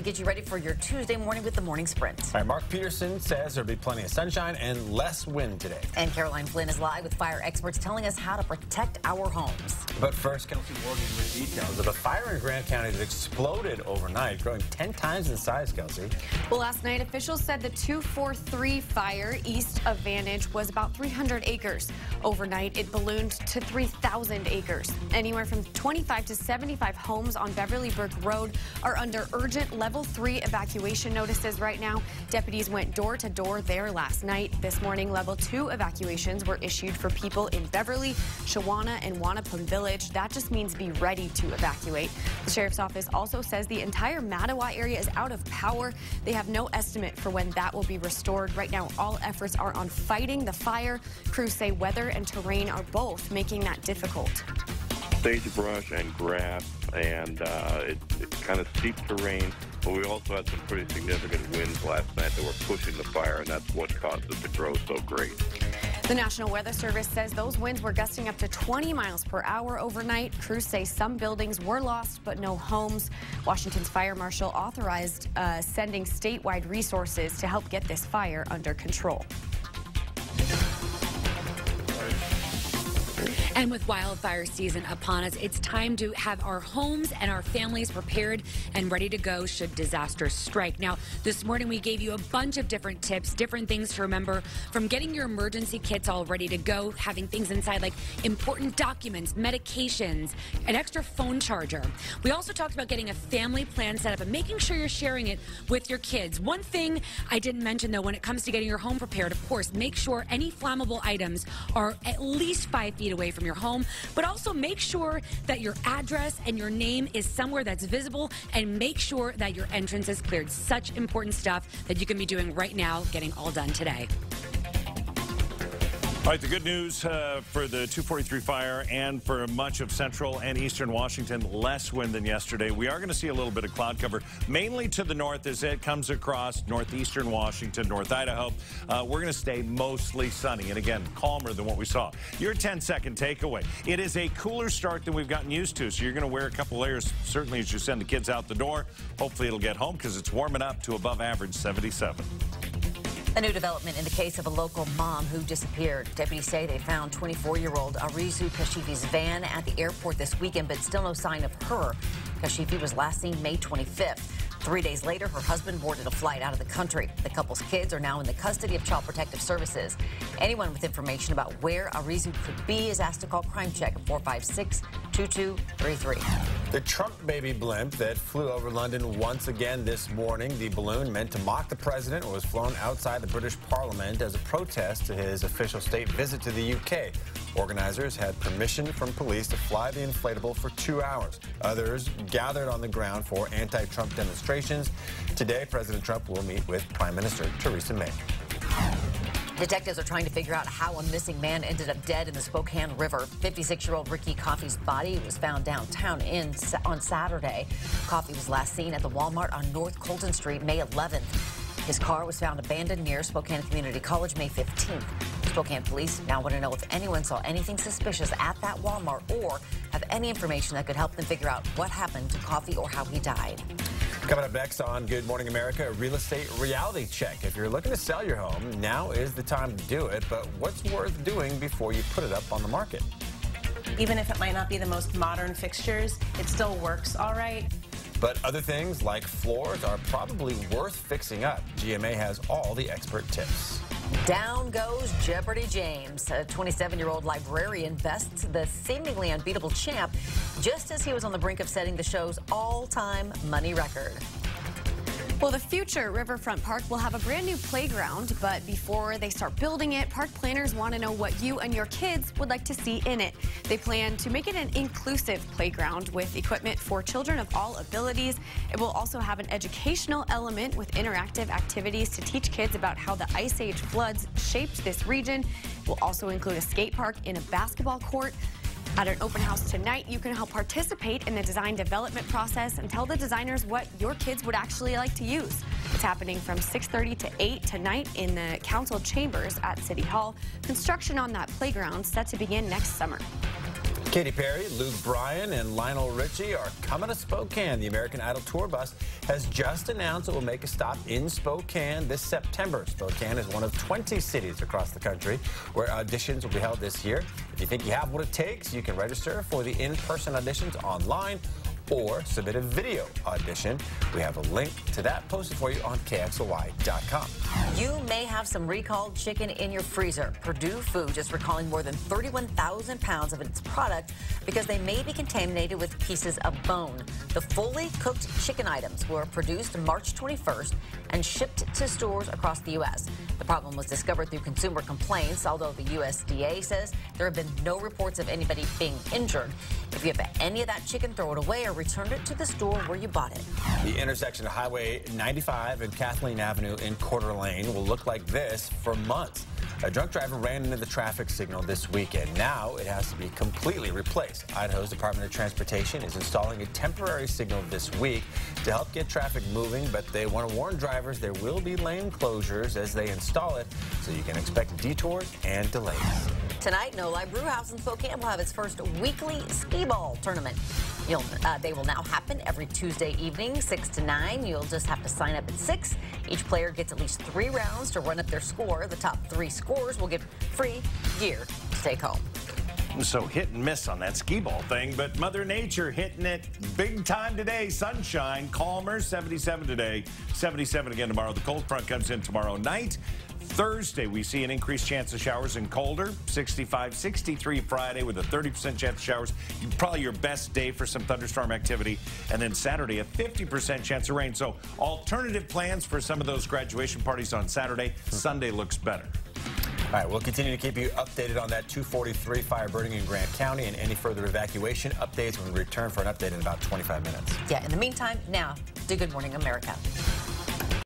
to get you ready for your Tuesday morning with the morning sprint. All right, Mark Peterson says there'll be plenty of sunshine and less wind today. And Caroline Flynn is live with fire experts telling us how to protect our homes. But first, Kelsey Morgan with details of a fire in Grant County that exploded overnight, growing 10 times in size, Kelsey. Well, last night, officials said the 243 fire east of Vantage was about 300 acres. Overnight, it ballooned to 3,000 acres. Anywhere from 25 to 75 homes on Beverly Burke Road are under urgent level three evacuation notices right now. Deputies went door to door there last night. This morning, level two evacuations were issued for people in Beverly, Schawana, and Wanapum Village. That just means be ready to evacuate. The sheriff's office also says the entire Mattawa area is out of power. They have no estimate for when that will be restored. Right now, all efforts are on fighting the fire. Crews say weather and terrain are both making that difficult sagebrush and grass, and uh, it, it kind of steep terrain. But we also had some pretty significant winds last night that were pushing the fire, and that's what caused it to grow so great. The National Weather Service says those winds were gusting up to 20 miles per hour overnight. Crews say some buildings were lost, but no homes. Washington's fire marshal authorized uh, sending statewide resources to help get this fire under control. And with wildfire season upon us, it's time to have our homes and our families prepared and ready to go should disaster strike. Now, this morning we gave you a bunch of different tips, different things to remember from getting your emergency kits all ready to go, having things inside like important documents, medications, an extra phone charger. We also talked about getting a family plan set up and making sure you're sharing it with your kids. One thing I didn't mention though, when it comes to getting your home prepared, of course, make sure any flammable items are at least five feet away from your home, but also make sure that your address and your name is somewhere that's visible and make sure that your entrance is cleared. Such important stuff that you can be doing right now, getting all done today. All right, the good news uh, for the 243 fire and for much of central and eastern Washington, less wind than yesterday. We are going to see a little bit of cloud cover, mainly to the north as it comes across northeastern Washington, North Idaho. Uh, we're going to stay mostly sunny and again, calmer than what we saw. Your 10 second takeaway. It is a cooler start than we've gotten used to, so you're going to wear a couple layers certainly as you send the kids out the door. Hopefully it'll get home because it's warming up to above average 77. A new development in the case of a local mom who disappeared. Deputies say they found 24-year-old Arizu Kashifi's van at the airport this weekend, but still no sign of her. Kashifi was last seen May 25th. Three days later, her husband boarded a flight out of the country. The couple's kids are now in the custody of Child Protective Services. Anyone with information about where Arizu could be is asked to call Crime Check at 456 2233. The Trump baby blimp that flew over London once again this morning. The balloon meant to mock the president was flown outside the British Parliament as a protest to his official state visit to the UK. Organizers had permission from police to fly the inflatable for two hours. Others gathered on the ground for anti-Trump demonstrations. Today, President Trump will meet with Prime Minister Theresa May. Detectives are trying to figure out how a missing man ended up dead in the Spokane River. 56-year-old Ricky Coffey's body was found downtown in on Saturday. Coffey was last seen at the Walmart on North Colton Street May 11th. His car was found abandoned near Spokane Community College May 15th. Spokane police now want to know if anyone saw anything suspicious at that Walmart or have any information that could help them figure out what happened to Coffey or how he died. Coming up next on Good Morning America, a real estate reality check. If you're looking to sell your home, now is the time to do it. But what's worth doing before you put it up on the market? Even if it might not be the most modern fixtures, it still works all right. But other things like floors are probably worth fixing up. GMA has all the expert tips. Down goes Jeopardy James. A 27-year-old librarian bests the seemingly unbeatable champ just as he was on the brink of setting the show's all-time money record. Well, the future Riverfront Park will have a brand new playground, but before they start building it, park planners want to know what you and your kids would like to see in it. They plan to make it an inclusive playground with equipment for children of all abilities. It will also have an educational element with interactive activities to teach kids about how the Ice Age floods shaped this region. It will also include a skate park and a basketball court. At an open house tonight, you can help participate in the design development process and tell the designers what your kids would actually like to use. It's happening from 6.30 to 8 tonight in the council chambers at City Hall. Construction on that playground set to begin next summer. Katy Perry, Luke Bryan, and Lionel Richie are coming to Spokane. The American Idol tour bus has just announced it will make a stop in Spokane this September. Spokane is one of 20 cities across the country where auditions will be held this year. If you think you have what it takes, you can register for the in-person auditions online or submit a video audition. We have a link to that posted for you on KXLY.com. You may have some recalled chicken in your freezer. Perdue Food just recalling more than 31,000 pounds of its product because they may be contaminated with pieces of bone. The fully cooked chicken items were produced March 21st and shipped to stores across the U.S. The problem was discovered through consumer complaints, although the USDA says there have been no reports of anybody being injured. If you have any of that chicken, throw it away or return it to the store where you bought it. The intersection of Highway 95 and Kathleen Avenue in Coeur d'Alene will look like this for months. A drunk driver ran into the traffic signal this weekend. Now it has to be completely replaced. Idaho's Department of Transportation is installing a temporary signal this week to help get traffic moving, but they want to warn drivers there will be lane closures as they install it, so you can expect detours and delays. Tonight, No-Li Brewhouse in Spokane will have its first weekly skee ball tournament. Uh, they will now happen every Tuesday evening, 6 to 9. You'll just have to sign up at 6. Each player gets at least three rounds to run up their score. The top three scores will get free gear to take home. So hit and miss on that skee ball thing, but Mother Nature hitting it big time today. Sunshine, calmer, 77 today, 77 again tomorrow. The cold front comes in tomorrow night. Thursday, we see an increased chance of showers and colder. 65, 63 Friday with a 30% chance of showers. Probably your best day for some thunderstorm activity. And then Saturday, a 50% chance of rain. So alternative plans for some of those graduation parties on Saturday. Sunday looks better. All right, we'll continue to keep you updated on that 243 fire burning in Grant County and any further evacuation updates when we return for an update in about 25 minutes. Yeah, in the meantime, now, do Good Morning America.